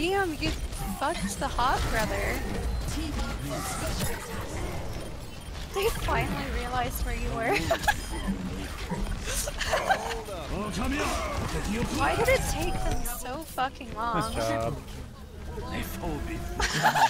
Damn, you fucked the hot brother. They finally realized where you were. Why did it take them so fucking long? Nice job.